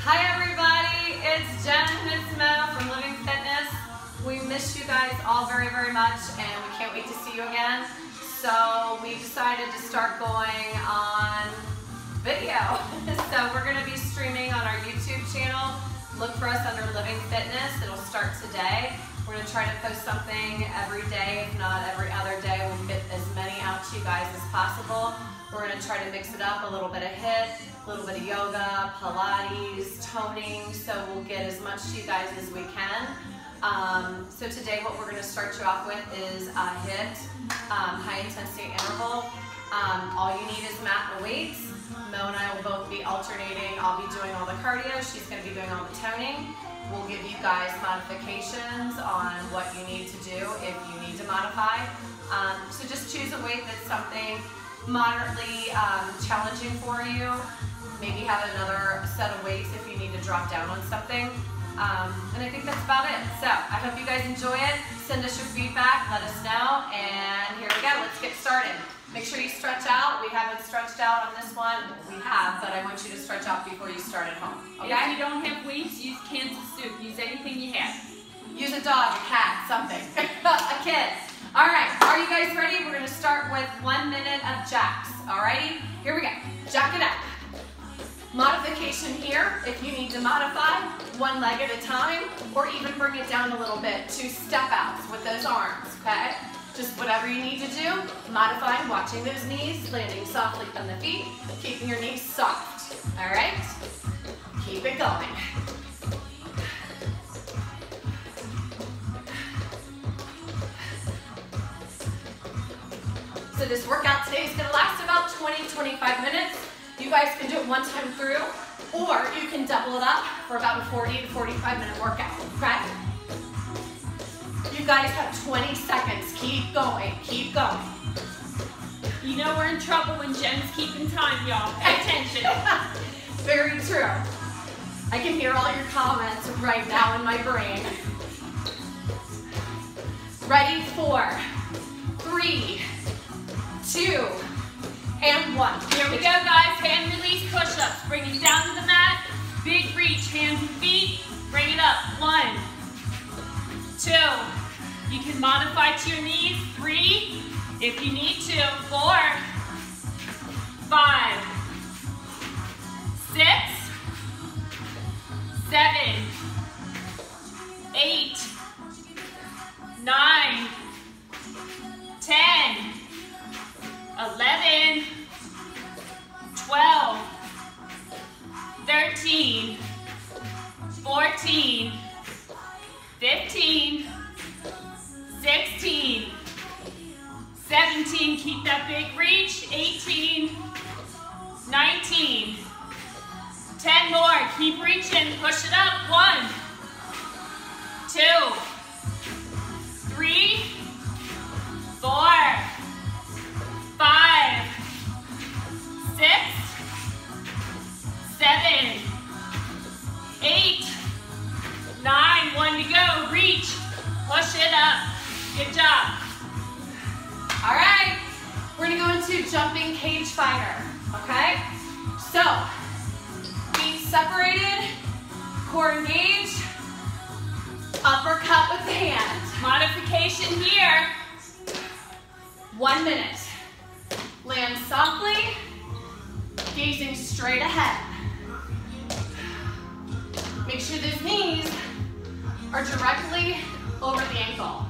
Hi everybody, it's Jen Hitzmo from Living Fitness. We miss you guys all very, very much and we can't wait to see you again. So we decided to start going on video. so we're gonna be streaming on our YouTube channel. Look for us under Living Fitness, it'll start today. We're gonna try to post something every day, if not every other day. We'll get as many out to you guys as possible. We're gonna try to mix it up, a little bit of HIIT, a little bit of yoga, Pilates, toning, so we'll get as much to you guys as we can. Um, so today what we're gonna start you off with is a HIIT, um, high intensity interval. Um, all you need is mat and weights. Mo and I will both be alternating. I'll be doing all the cardio, she's gonna be doing all the toning. We'll give you guys modifications on what you need to do if you need to modify. Um, so just choose a weight that's something moderately um, challenging for you. Maybe have another set of weights if you need to drop down on something. Um, and I think that's about it. So I hope you guys enjoy it. Send us your feedback, let us know, and here we go. Let's get started. Make sure you stretch out. We haven't stretched out on this one. We have, but I want you to stretch out before you start at home. Okay? If you don't have weights, use cans of soup. Use anything you have. Use a dog, a cat, something. a kid. All right, are you guys ready? We're gonna start with one minute of jacks, all righty? Here we go, jack it up. Modification here, if you need to modify, one leg at a time, or even bring it down a little bit, to step outs with those arms, okay? Just whatever you need to do, modifying, watching those knees, landing softly on the feet, keeping your knees soft, all right? Keep it going. So this workout today is gonna last about 20, 25 minutes. You guys can do it one time through, or you can double it up for about a 40 to 45 minute workout, okay? You guys have 20 seconds. Keep going, keep going. You know we're in trouble when Jen's keeping time, y'all. Pay attention. Very true. I can hear all your comments right now in my brain. Ready? Four, three, two, and one. Here we go, guys. Hand release push-ups. Bring it down to the mat. Big reach, hands and feet. Bring it up. One, two. You can modify to your knees. Three, if you need to. Four, push it up, good job. All right, we're gonna go into jumping cage fighter, okay? So, feet separated, core engaged, uppercut with the hand. Modification here. One minute. Land softly, gazing straight ahead. Make sure those knees are directly over the ankle.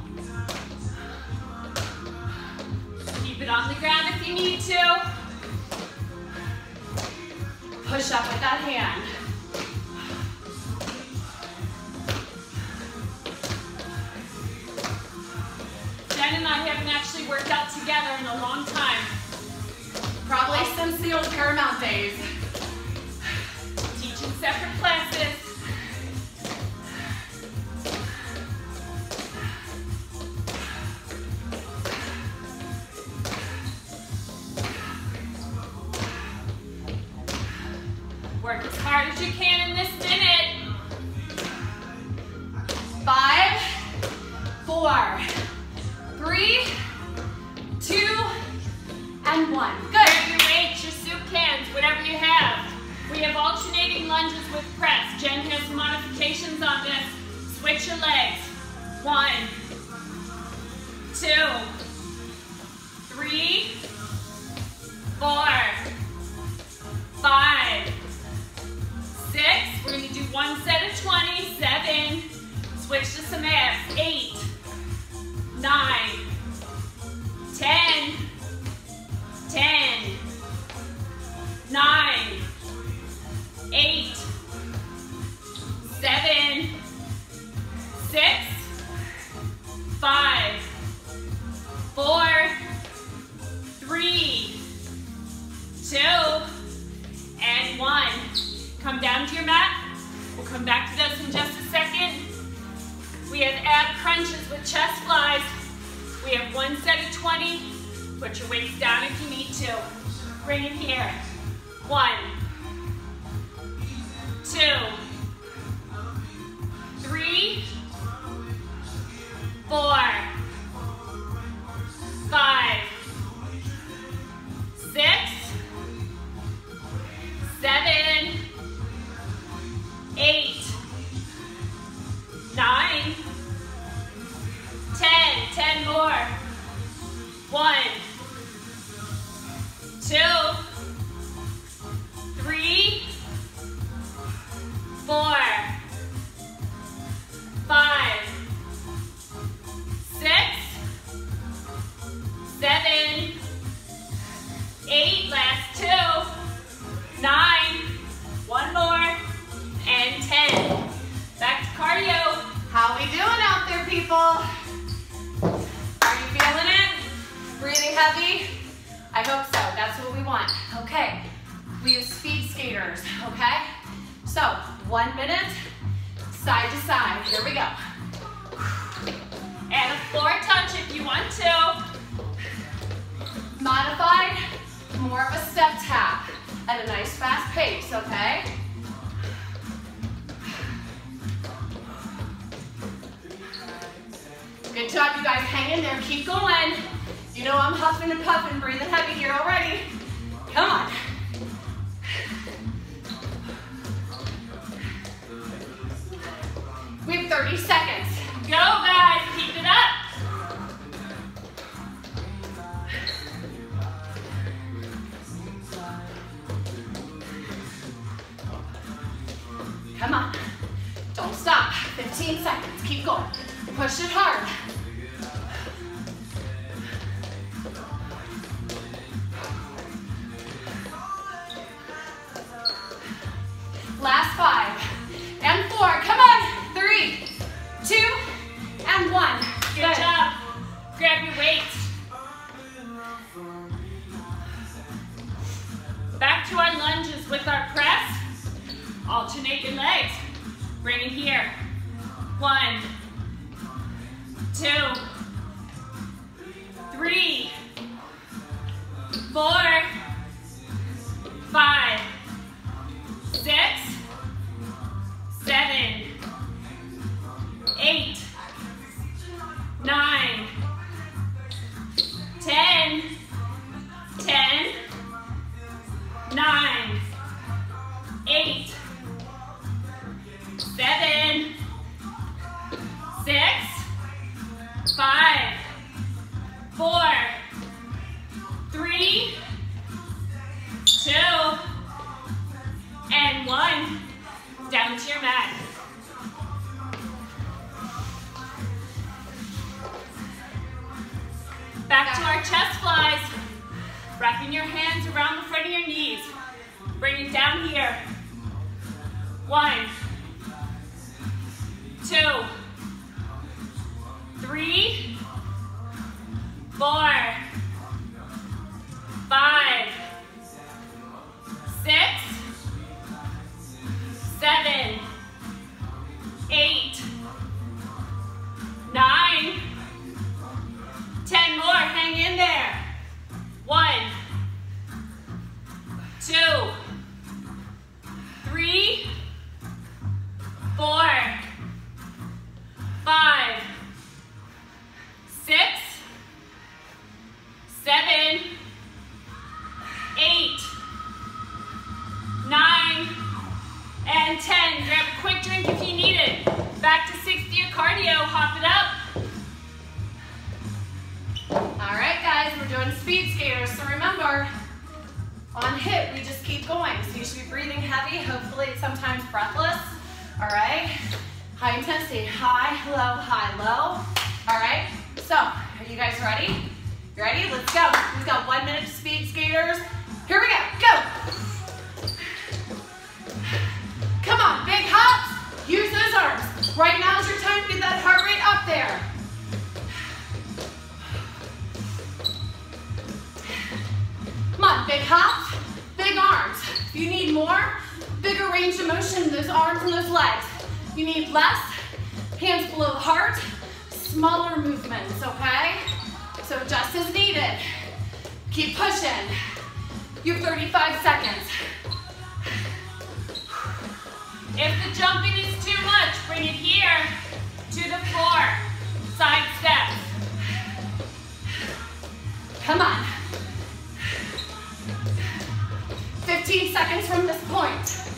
Keep it on the ground if you need to. Push up with that hand. Jen and I haven't actually worked out together in a long time. Probably since the old Paramount days. More of a step tap at a nice fast pace, okay? Good job, you guys. Hang in there. Keep going. You know I'm huffing and puffing, breathing heavy here already. Come on. We have 30 seconds. Keep going. Push it hard. Last five. And four. Come on. Three, two, and one. Good job. Grab your weights. Back to our lunges with our press. Alternate your legs. Bring it here. One, two, three, four, five, six, seven, eight, nine, ten, ten, nine, eight, seven, six, five, four, three, two, and one. Down to your mat. Back to our chest flies. Wrapping your hands around the front of your knees. Bring it down here. One, You need less, hands below the heart, smaller movements, okay? So just as needed. Keep pushing. You have 35 seconds. If the jumping is too much, bring it here to the floor. Side step. Come on. 15 seconds from this point.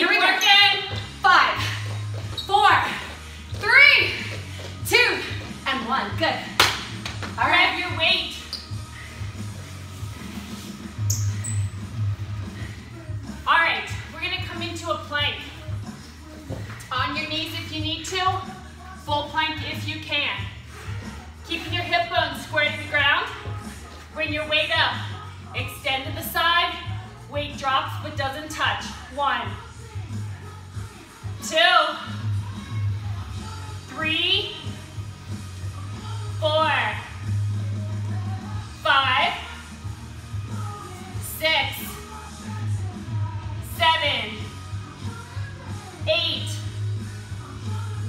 Keep Here we go. working. Five, four, three, two, and one. Good. All Grab your weight. All right, we're gonna come into a plank. On your knees if you need to, full plank if you can. Keeping your hip bones square to the ground. Bring your weight up. Extend to the side. Weight drops but doesn't touch. One, two, three, four, five, six, seven, eight,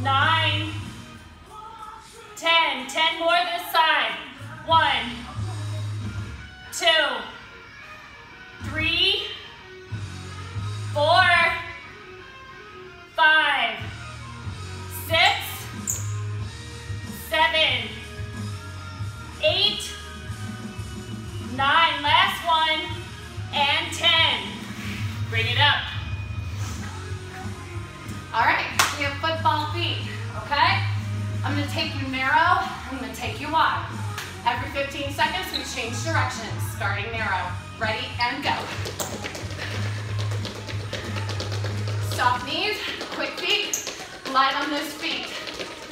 nine, ten. Ten more this side. One, two, three, four, five, six, seven, eight, nine, last one, and 10. Bring it up. All right. We have football feet. Okay. I'm gonna take you narrow. I'm gonna take you wide. Every 15 seconds, we change directions. Starting narrow. Ready and go. Soft knees, quick feet, light on those feet.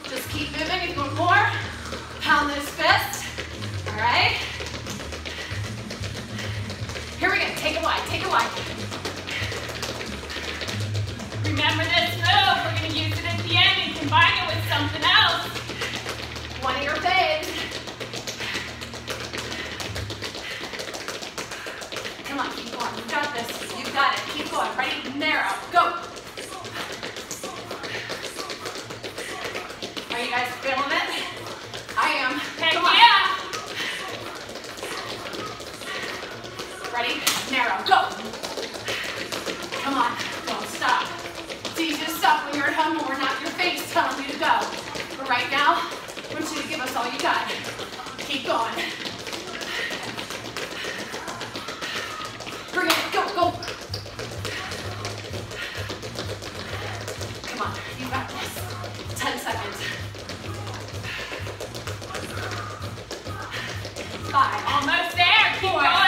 Just keep moving. If you want more, pound those fists. All right. Here we go. Take it wide. Take it wide. Remember this move. We're to use it at the end and combine it with something else. One of your faves. Come on, keep going. You got this. You got it. Keep going. Ready? Narrow. Go. Are you guys feeling it? I am. Heck Come on. yeah. Ready? Narrow. Go. Come on. Don't stop. It's easy to stop when you're at home and we're not your face telling you to go. But right now, I want you to give us all you got. Keep going. Bring it. Go, go. Come on. You got this. 10 seconds. Almost there. Keep going.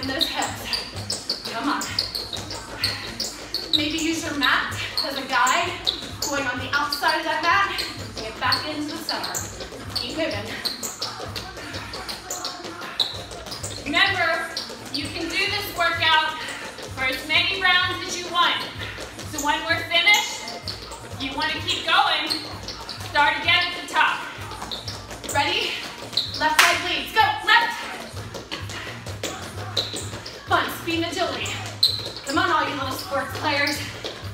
Working those hips. Come on. Maybe use your mat as a guide, going on the outside of that mat, get back into the center. Keep moving. Remember, you can do this workout for as many rounds as you want. So when we're finished, you want to keep going, start again at the top. Ready? Left leg Speed agility. Come on, all you little sports players,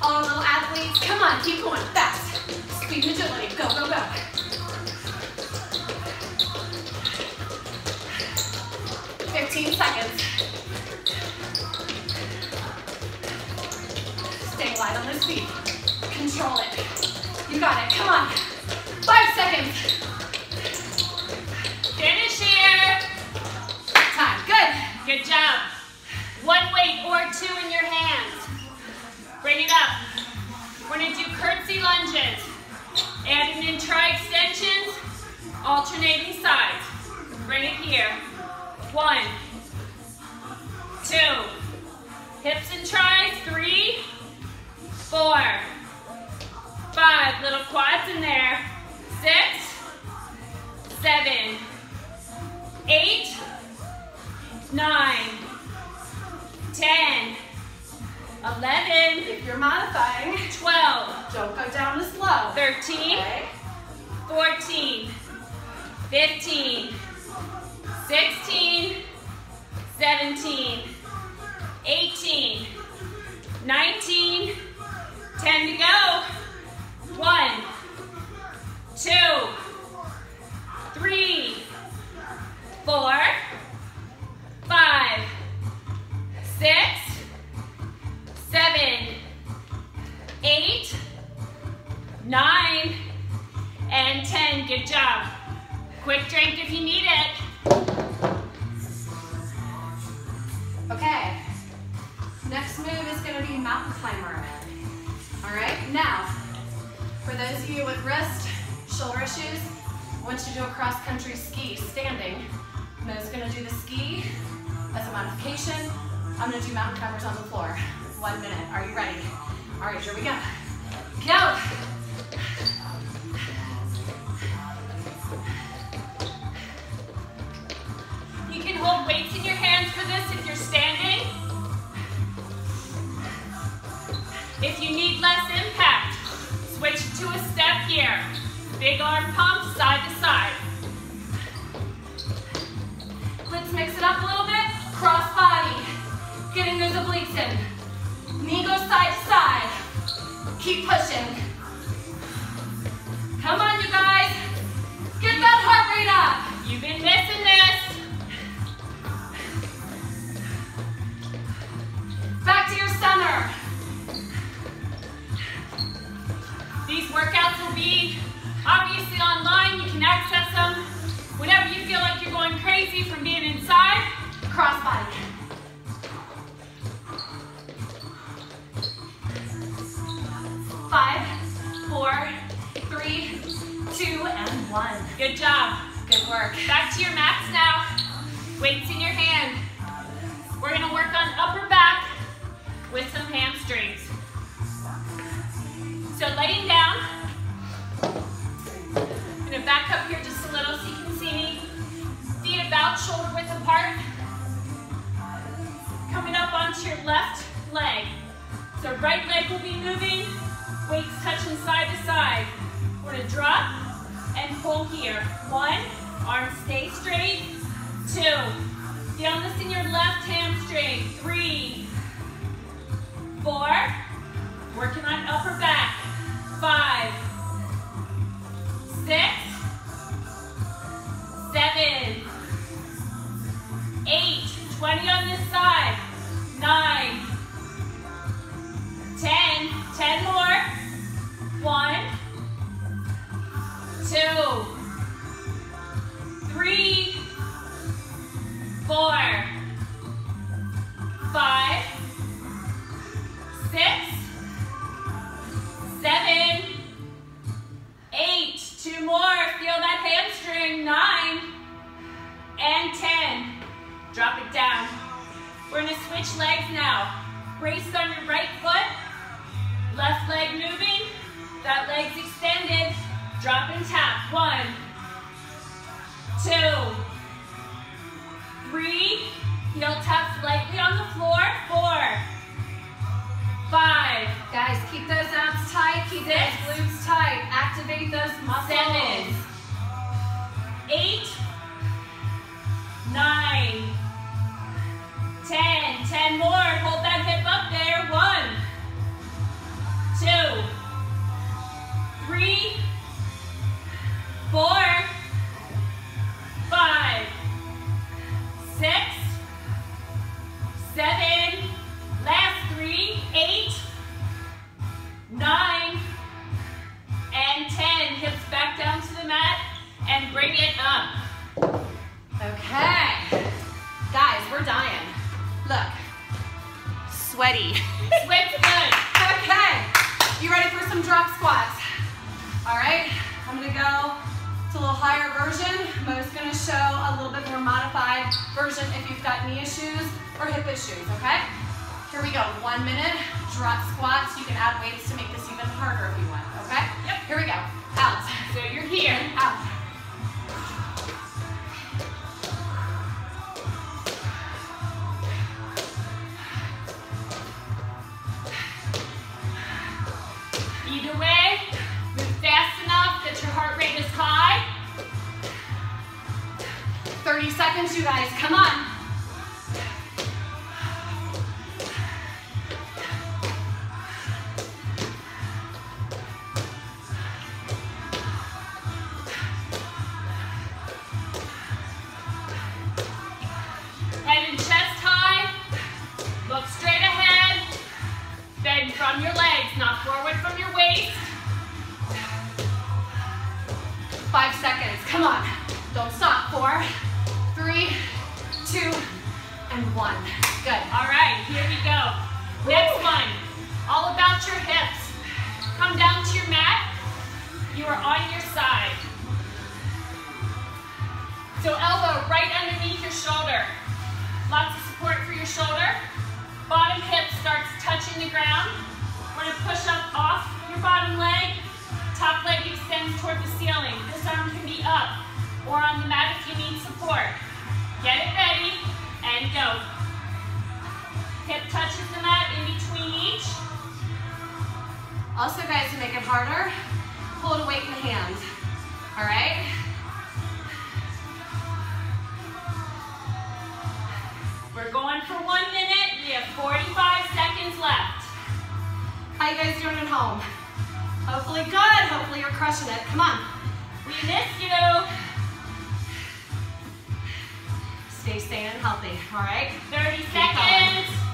all the little athletes. Come on, keep going, fast. Speed and agility, go, go, go. Fifteen seconds. Stay light on those feet. Control it. You got it, come on. Five seconds. Finish here. Time, good. Good job. One weight or two in your hands. Bring it up. We're gonna do curtsy lunges. Adding in tri-extensions, alternating sides. Bring it here. One, two, hips and tries, three, four, five, little quads in there, six, seven, eight, nine, 10, 11, If you're modifying, 12, don't go down as low. 13, Okay? 14, 15, 16, 17, 18, 19, 10 to go. One, two, three, four, six, seven, eight, nine, and 10. Good job. Quick drink if you need it. Okay. Next move is going to be mountain climber. All right. Now, for those of you with wrist, shoulder issues, I want you to do a cross country ski standing. Mo's going to do the ski as a modification. I'm to do mountain climbers on the floor. One minute. Are you ready? All right, here we go. Go. One. Good job. Good work. Back to your mats now. Weights in your hand. We're gonna work on upper back with some hamstrings. So laying down. I'm gonna back up here just a little so you can see me. Feet about shoulder width apart. Coming up onto your left leg. So right leg will be moving, weights touching side to side. We're gonna drop and pull here. One, arms stay straight. Two, feel this in your left hamstring. Three, four, working on upper back. Five, six, Six. glutes tight, activate those muscles. seven, eight, nine, ten. Ten more. Hold that hip up there. One, two, three, four, five, six, seven, last three, eight, nine, and 10. Hips back down to the mat and bring it up. Okay. Guys, we're dying. Look. Sweaty. Sweat's good. okay. You ready for some drop squats? All right. I'm gonna go to a little higher version. Mo's gonna show a little bit more modified version if you've got knee issues or hip issues, okay? Here we go. One minute, drop squats. You can add weights to make this even harder if you want, okay? Yep. Here we go. Out, So you're here. out. Either way, move fast enough that your heart rate is high. 30 seconds, you guys. Come on. Five seconds. Come on. Don't stop. Four, three, two, and one. Good. All right, here we go. Next one, all about your hips. Come down to your mat. You are on your side. So elbow right underneath your shoulder. Lots of support for your shoulder. Bottom hip starts touching the ground. We're gonna push up off your bottom leg. Top leg extends toward the ceiling. This arm can be up or on the mat if you need support. Get it ready and go. Hip touches the mat in between each. Also, guys, to make it harder, pull a weight in the hand. All right? We're going for one minute. We have 45 seconds left. How you guys doing at home? Hopefully good. Hopefully you're crushing it. Come on. We miss you. Stay sane and healthy. All right? 30 going. seconds. Twenty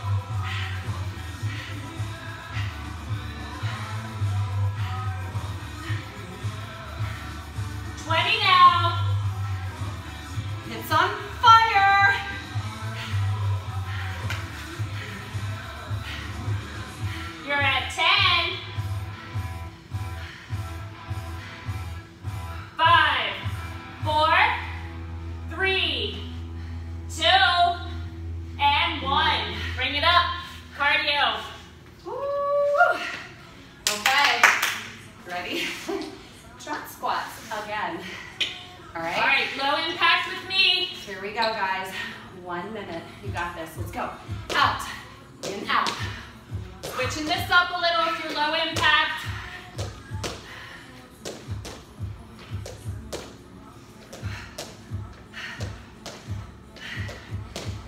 Got this. Let's go. Out. In, out. Switching this up a little if you're low impact.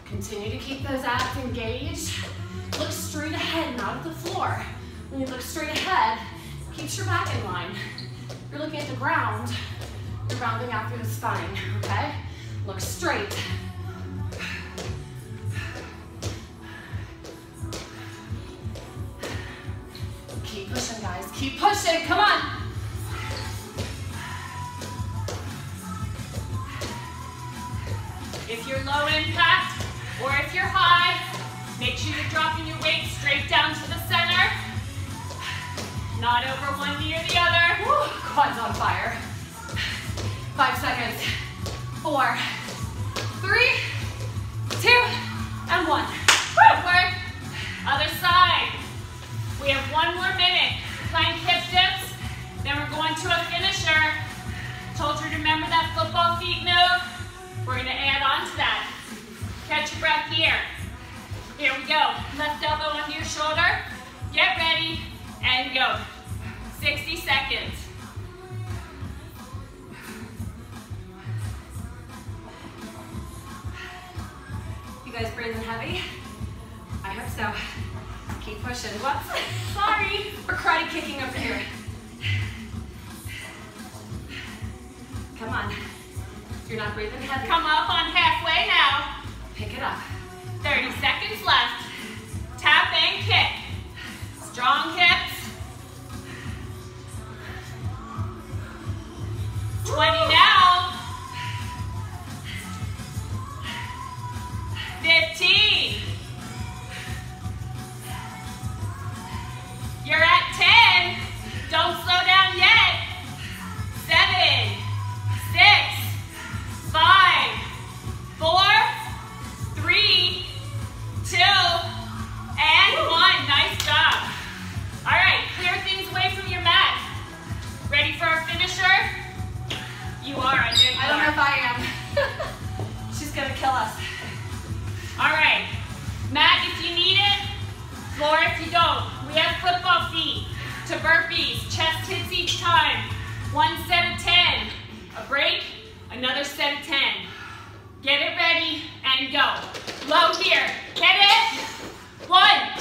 Continue to keep those abs engaged. Look straight ahead, not at the floor. When you look straight ahead, keeps your back in line. If You're looking at the ground. You're rounding out through the spine, okay? Look straight. Keep. Come on. If you're low impact or if you're high, make sure you're dropping your weight straight down to the center. Not over one knee or the other. Woo, quads on fire. Five seconds. Four, three, two, and one. Good work. Other side. We have one more minute. Plank hip dips. Then we're going to a finisher. Told you to remember that football feet move. We're gonna add on to that. Catch your breath here. Here we go. Left elbow under your shoulder. Get ready and go. 60 seconds. You guys breathing heavy? I hope so. Keep pushing. Whoops. Sorry. We're karate kicking over here. Come on. You're not breathing heavy. Come up on halfway now. Pick it up. 30 seconds left. Tap and kick. Strong hips. 20 break, another set of 10. Get it ready and go. Low here, get it. One,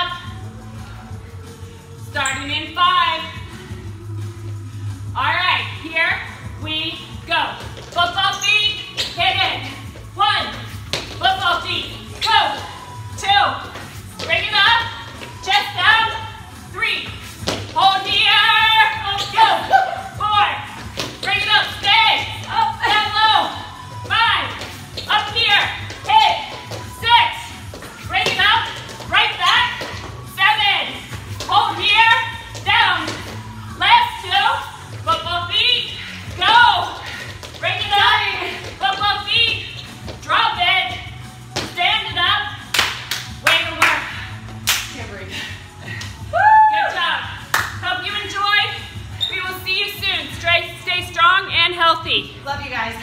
up. Starting in five. All right, here we go. Football feet, hit it. One, football feet, go. Two, bring it up, chest out. Three, hold here, go. Four, bring it up, stay. Up, and low. Five, up here, hit. Drop it. Stand it up. Way to work. Can't breathe. Good job. Hope you enjoyed. We will see you soon. Stay, stay strong and healthy. Love you guys.